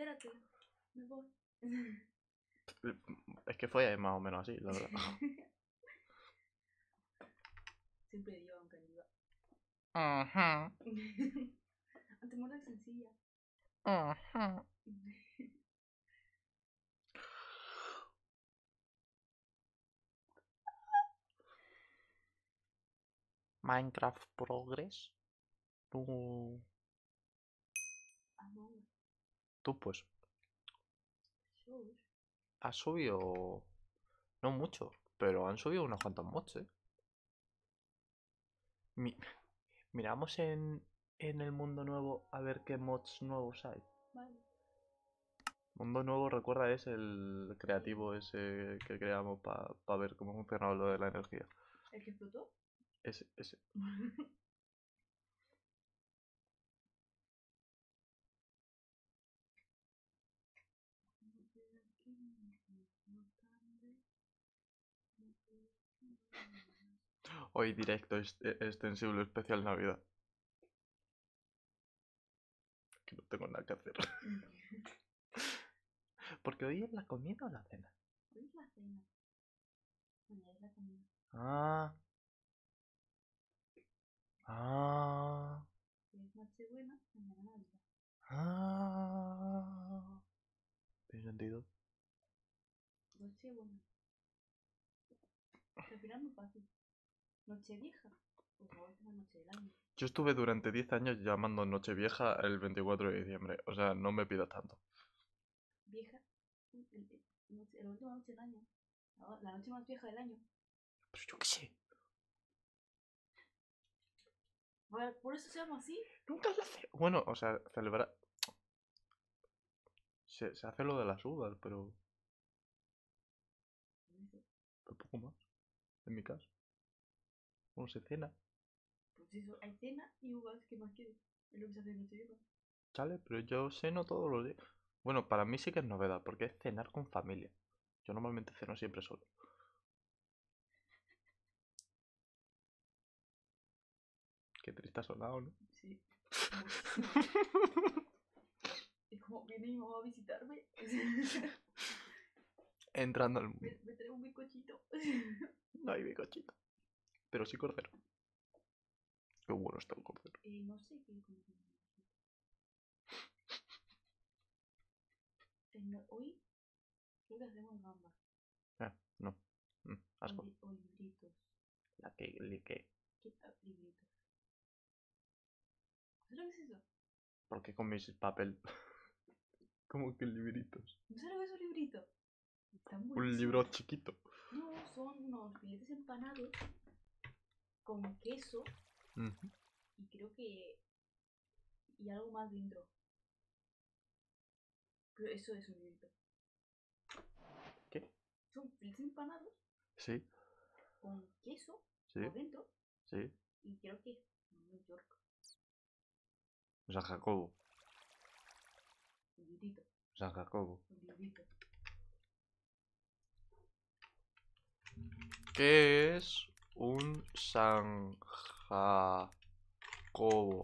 espérate. Me voy. Es que fue más o menos así, la verdad. Siempre digo, aunque diga. Ajá, Antes muerte sencilla. ajá. Minecraft Progress. Among tú pues, has subido... No mucho, pero han subido unos cuantos mods, ¿eh? Mi- Miramos en, en el mundo nuevo a ver qué mods nuevos hay. Vale. Mundo nuevo, recuerda, es el creativo ese que creamos para ver cómo funciona lo de la energía. ¿El que explotó? Ese, ese. Hoy directo e- extensible especial Navidad. Que no tengo nada que hacer. Porque hoy es la comida o la cena. Hoy es la cena. Mañana es la comida. Ah. Ah. Hoy es Nochebuena, mañana Navidad. Ah. ¿Tiene sentido? Nochebuena. Muy fácil. Nochevieja. Pues ahora es la noche del año. Yo estuve durante 10 años llamando Nochevieja el 24 de diciembre. O sea, no me pidas tanto. Vieja. el- el- noche- la última noche del año. La, la noche más vieja del año. Pero yo qué sé. Bueno, por eso se llama así. Nunca la hace. Bueno, o sea, celebrar. Se, se hace lo de las uvas, pero. pero poco más. En mi caso. Bueno, se cena. Pues eso, hay cena y uvas. ¿Qué más quieres? Es lo que se hace en Nochevieja. ¿Sale? Pero yo ceno todos los días. Bueno, para mí sí que es novedad, porque es cenar con familia. Yo normalmente ceno siempre solo. Qué triste ha sonado, ¿no? Sí. Es como viene mi mamá a visitarme. Entrando al mundo. me, me trae un bizcochito. No hay bicochito. Pero sí cordero. Qué bueno está el cordero. Eh, no sé no, hoy creo que hacemos gambas Ah, no. Mm, asco. o libritos. La que, li- que. ¿Qué? Libritos. ¿Sabes lo que es eso? ¿Por qué con mis papel? Como que libritos. ¿No sabes lo que es un librito? Están Un buenísimos. libro chiquito. No, son unos filetes empanados con queso y creo que. y algo más dentro. Pero eso es un librito. ¿Qué? Son filetes empanados Sí, con queso sí, por dentro sí. y creo que es New York. San Jacobo. Un librito, San Jacobo. un librito. ¿Qué es un San Jacobo?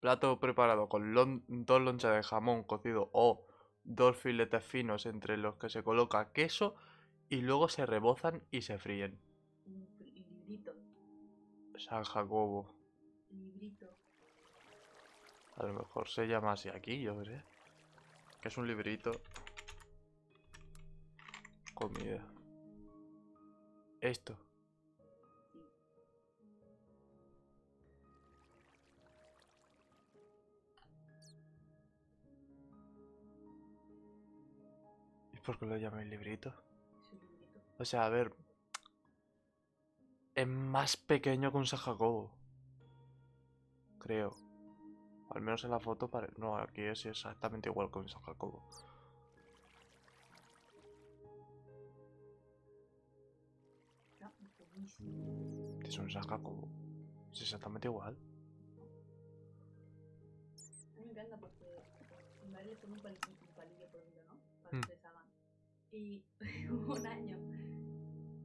Plato preparado con lon- dos lonchas de jamón cocido o dos filetes finos entre los que se coloca queso y luego se rebozan y se fríen. Librito, San Jacobo. librito. A lo mejor se llama así aquí, yo qué sé. Que es un librito. Comida. Esto. ¿Y por qué lo llamáis librito? O sea, a ver. Es más pequeño que un San Jacobo. Creo. Al menos en la foto pare... No, aquí es exactamente igual que un San Jacobo. Es un Jacobo. Es exactamente igual. A mí me encanta porque mi madre le un palillo, un palillo por dentro, ¿no? Para Mm. que se deshagan. Y hubo un año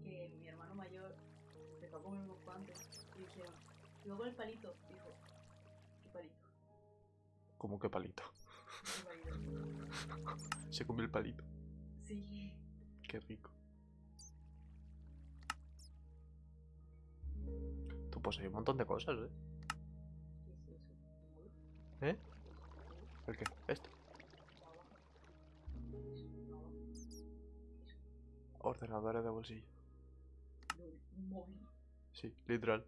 que mi hermano mayor se fue a comer unos cuantos y dijeron, y luego el palito, dijo, ¿qué palito? Como que palito. Qué válido. Se comió el palito. Sí. Qué rico. Tú posees un montón de cosas, ¿eh? ¿Eh? ¿El qué? Esto. Ordenadores de bolsillo. Sí, literal.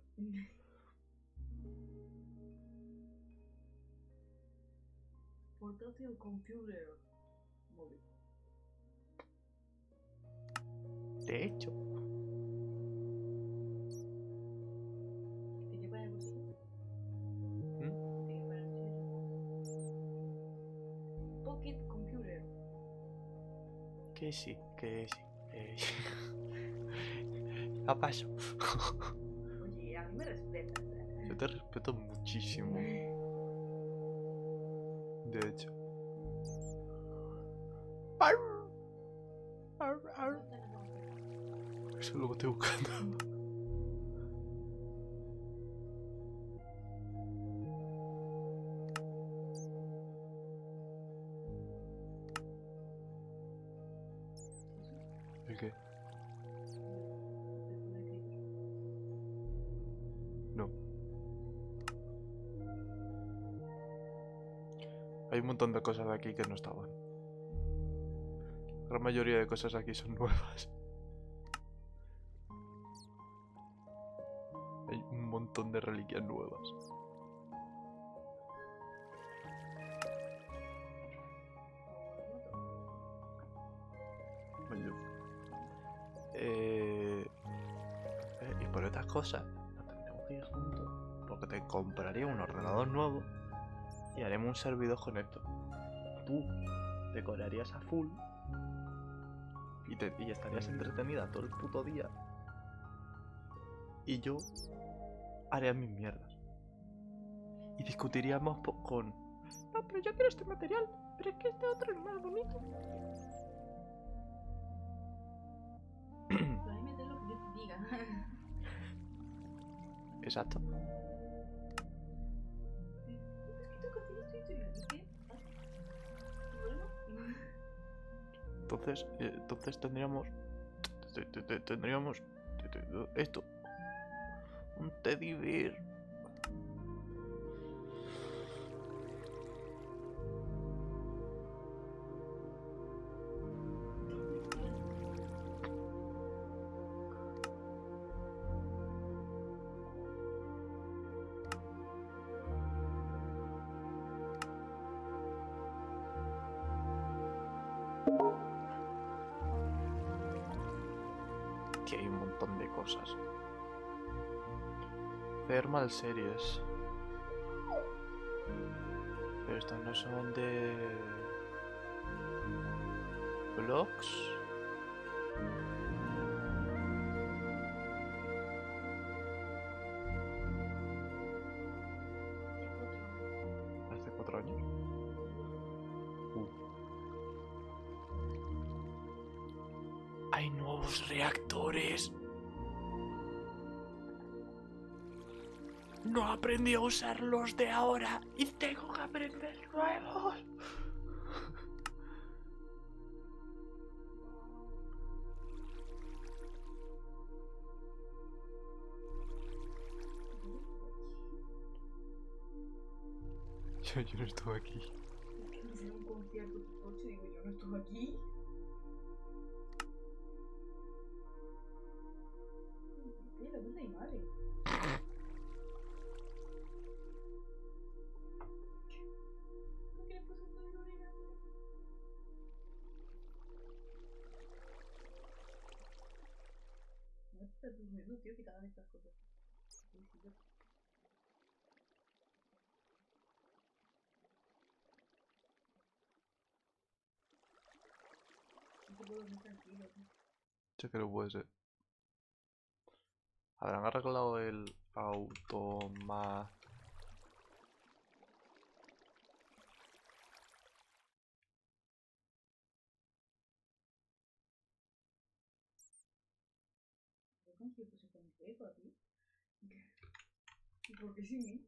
Portátil computer. Móvil. De hecho. Que sí, que sí. Que sí. ya paso. Oye, a mí me respetas. Yo te respeto muchísimo. De hecho. Ar. Ar, ar. Eso es lo que ¿El qué? No. Hay un montón de cosas de aquí que no estaban. La gran mayoría de cosas aquí son nuevas. Hay un montón de reliquias nuevas. Estas cosas nos tendremos que ir juntos. Porque te compraría un ordenador nuevo y haremos un servidor con esto. Tú decorarías a full y, te- y estarías entretenida todo el puto día. Y yo haría mis mierdas. Y discutiríamos con... No, pero yo quiero este material. Pero es que este otro es más bonito. Bueno? Entonces, eh, entonces tendríamos... te- te- te- Tendríamos... te- te- Esto. Un teddy bear. Que hay un montón de cosas. Thermal Series. Pero estas no son de... Blogs. A usar los de ahora y tengo que aprender nuevos. Yo, yo no estuve aquí. Es que me será un concierto digo, yo no estuve aquí. Te tus menús, tío, hagan estas cosas. Dormir tranquilo. creo que puede ser. Habrán arreglado el automa... ¿Por qué no se puse con pepa, tío? ¿Y por qué sin mí?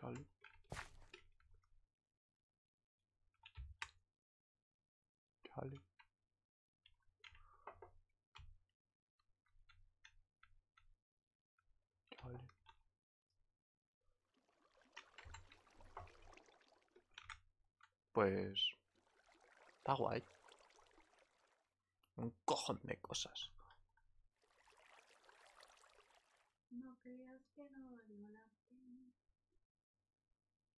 Vale. Vale. Pues... Está guay. Un cojón de cosas. No creas que no valió la pena.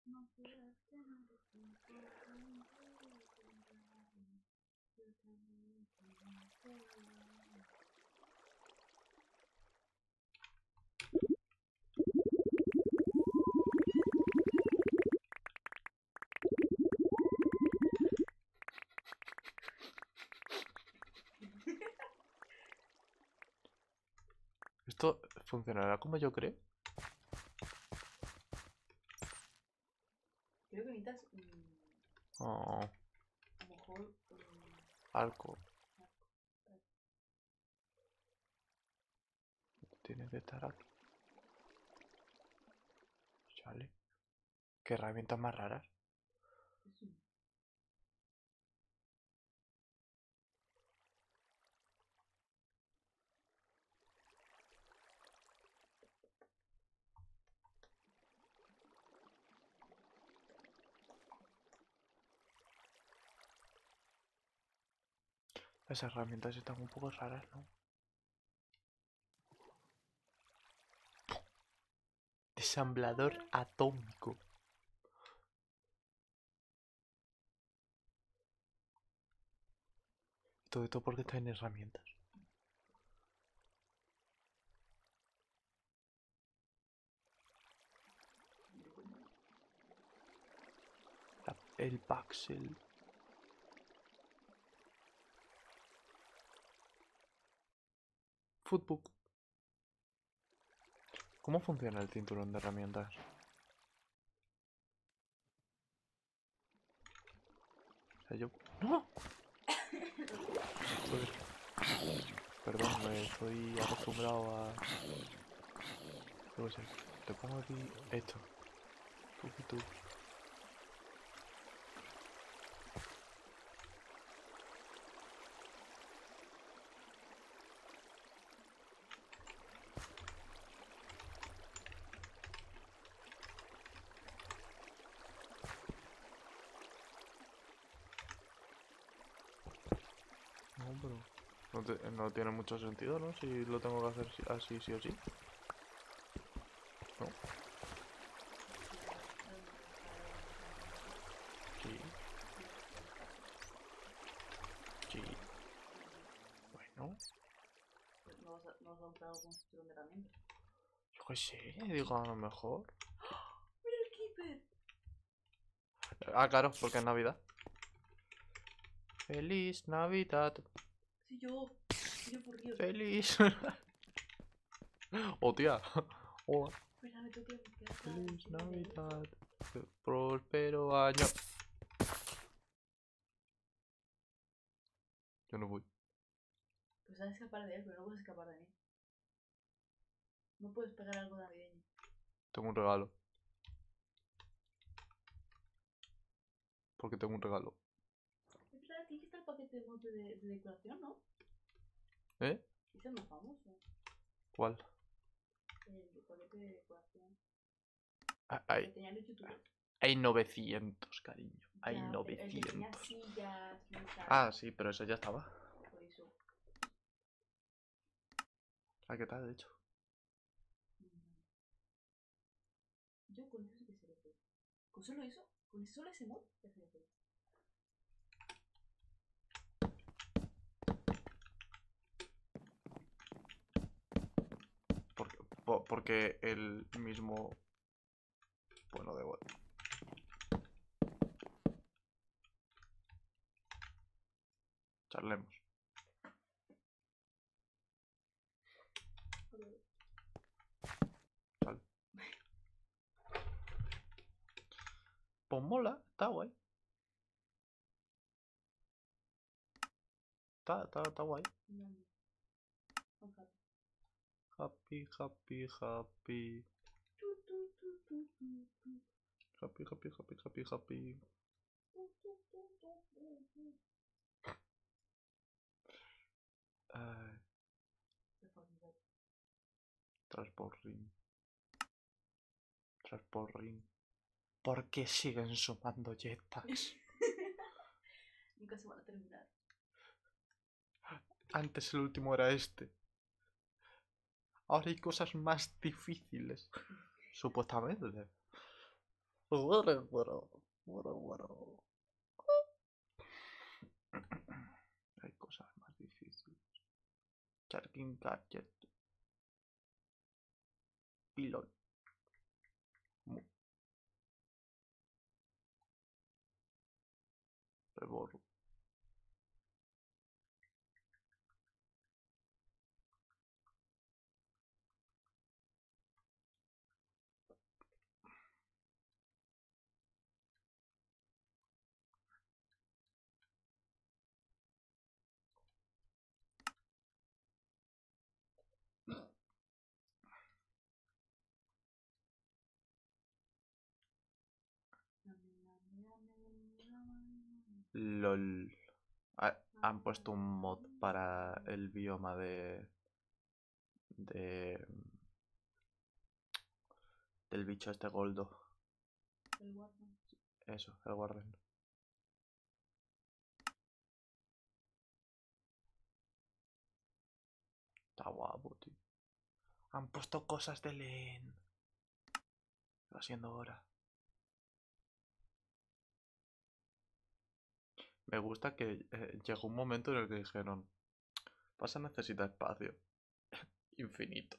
No creas que no eres importante. Yo funcionará como yo creo? Creo que necesitas mm, Oh, a lo mejor mm, arco. Tiene que estar aquí. Vale. ¿Qué herramientas más raras? Las herramientas están un poco raras, ¿no? Desamblador atómico. Todo esto porque está en herramientas. El Paxel. Footbook. ¿Cómo funciona el cinturón de herramientas? O sea, yo... ¡No! Perdón, me estoy acostumbrado a... Qué sé. Te pongo aquí esto. Tú y tú. No, pero... No, te- no tiene mucho sentido, ¿no? Si lo tengo que hacer así, sí o sí. No. Sí. Sí. Bueno, no vas a, no vas a usar algún cinturón de herramientas. yo qué sé, digo a lo mejor. ¡Mira el Keeper! Ah, claro, porque es Navidad. Feliz Navidad. Sí, yo. Feliz. oh, tía. Hola. Me que buscar. Feliz Navidad. Próspero año. Yo no voy. Pues sabes escapar de él, pero no puedes escapar de mí. No puedes pegar algo navideño. Tengo un regalo. Porque tengo un regalo. Es verdad, aquí está el paquete de monte de, de decoración, ¿no? ¿Eh? Es más famoso. ¿Cuál? El paquete de decoración. Ah, Hay, hay 900, cariño. Hay Ya, pero El que tenía 900. sillas. Ah, sí, pero eso ya estaba. Por eso. Ah, ¿qué tal, de hecho? mm, Yo con eso sí que sería feliz. ¿Con solo eso? ¿Con solo ese mod? Sería feliz. Porque, po- porque el mismo... Bueno, igual. Charlemos. Chal. Pues mola, está guay. Está, está, está guay. No, no. Ok. Happy, happy, happy. Happy, happy, happy, happy, happy. Ay. Transporring. Transporring. ¿Por qué siguen sumando jetpacks? Nunca se van a terminar. Antes el último era este. Ahora hay cosas más difíciles. Supuestamente. Bueno, bueno, bueno, bueno. Hay cosas más difíciles. Charking Gadget. Pilot. Mu- LOL. Ah, han puesto un mod para el bioma de. de. del bicho este goldo. El Warden. Eso, el Warden. Está guapo, tío. Han puesto cosas de Len. Va siendo hora. Me gusta que eh, llegó un momento en el que dijeron, vas a necesitar espacio. Infinito.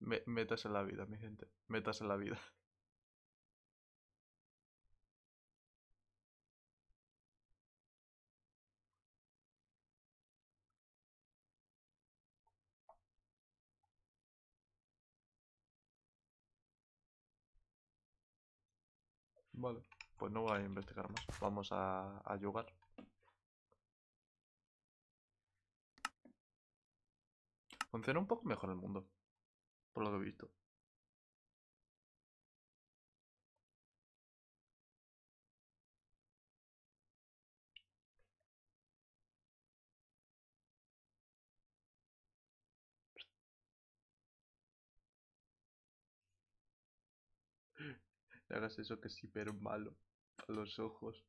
Me- metas en la vida, mi gente. Metas en la vida. Vale, pues no voy a investigar más. Vamos a, a jugar. Funciona un poco mejor el mundo. Por lo que he visto. No hagas eso que es hiper malo para los ojos.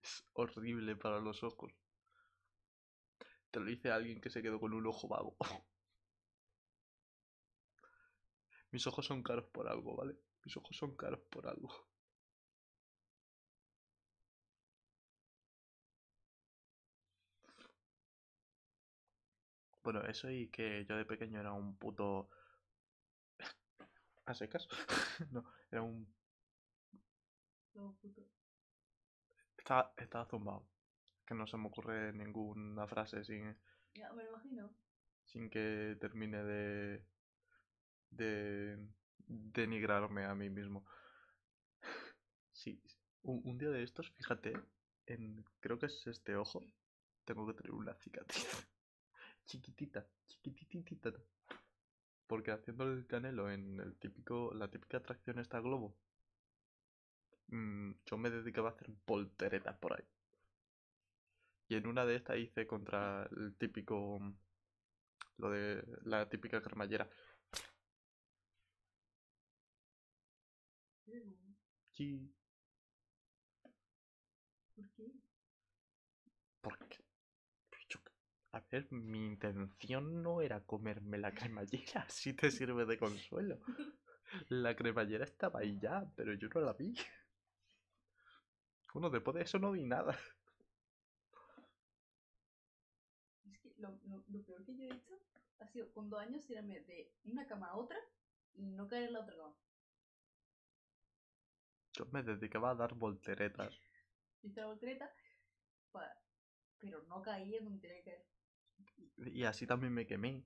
Es horrible para los ojos. Te lo dice alguien que se quedó con un ojo vago. Mis ojos son caros por algo, ¿vale? Mis ojos son caros por algo. Bueno, eso y que yo de pequeño era un puto... ¿A secas? no, era un... Luego puto. Estaba, estaba zumbado. Que no se me ocurre ninguna frase sin, Ya, me lo imagino. sin que termine de... de... denigrarme a mí mismo. Sí, un, un día de estos, fíjate, en, creo que es este ojo, tengo que tener una cicatriz. Chiquitita, chiquititita. Porque haciendo el canelo en el típico, la típica atracción esta globo, mm, yo me dedicaba a hacer volteretas por ahí. Y en una de estas hice contra el típico, mm, lo de la típica cremallera. Luego, Sí, ¿Por qué? porque... ver, mi intención no era comerme la cremallera, si te sirve de consuelo. La cremallera estaba ahí ya, pero yo no la vi. Bueno, después de eso no vi nada. Es que lo, lo, lo peor que yo he hecho ha sido con dos años tirarme de una cama a otra y no caer en la otra cama. Yo me dedicaba a dar volteretas. Hice la voltereta, pa- pero no caí en donde tenía que caer. Y así también me quemé.